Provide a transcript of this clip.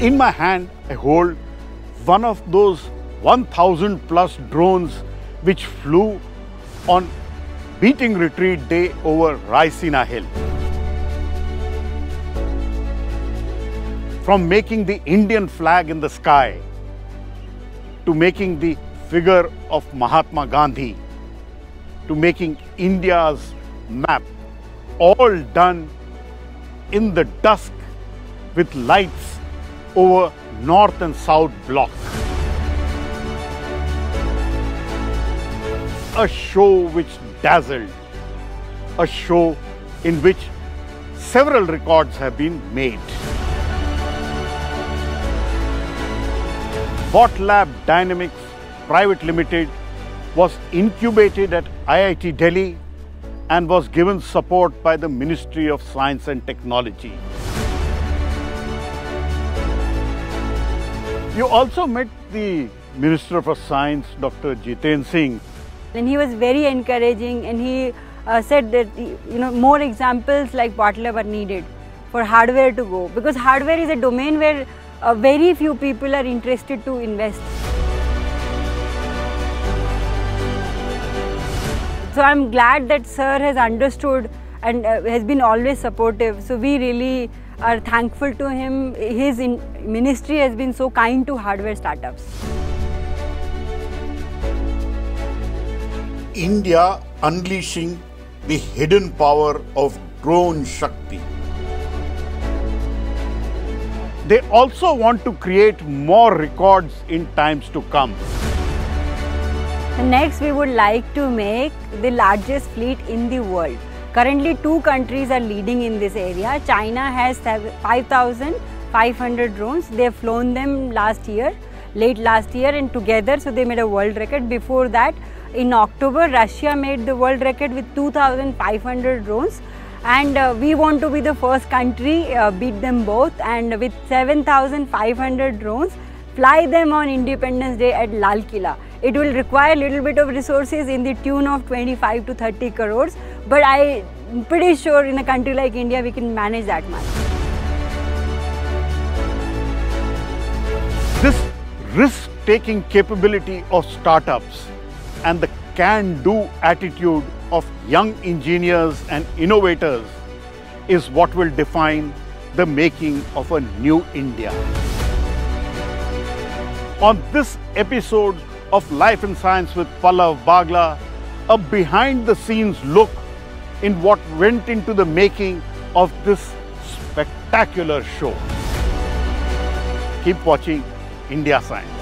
In my hand, I hold one of those 1000 plus drones which flew on beating retreat day over Raisina Hill. From making the Indian flag in the sky to making the figure of Mahatma Gandhi to making India's map, all done in the dusk with lights over north and south block. A show which dazzled, a show in which several records have been made. BotLab Dynamics Private Limited was incubated at IIT Delhi and was given support by the Ministry of Science and Technology. You also met the Minister for Science, Dr. Jiten Singh. And he was very encouraging and he uh, said that you know more examples like BotLab are needed for hardware to go because hardware is a domain where uh, very few people are interested to invest. So I'm glad that Sir has understood and uh, has been always supportive. So we really are thankful to him. His ministry has been so kind to hardware startups. India unleashing the hidden power of drone Shakti. They also want to create more records in times to come. Next, we would like to make the largest fleet in the world. Currently, two countries are leading in this area. China has 5,500 drones. They have flown them last year, late last year, and together, so they made a world record. Before that, in October, Russia made the world record with 2,500 drones. And uh, we want to be the first country, uh, beat them both. And with 7,500 drones, fly them on Independence Day at Lal Killa. It will require a little bit of resources in the tune of 25 to 30 crores, but I'm pretty sure in a country like India we can manage that much. This risk-taking capability of startups and the can-do attitude of young engineers and innovators is what will define the making of a new India. On this episode of Life in Science with Pallava Bagla, a behind the scenes look in what went into the making of this spectacular show. Keep watching India Science.